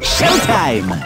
Showtime!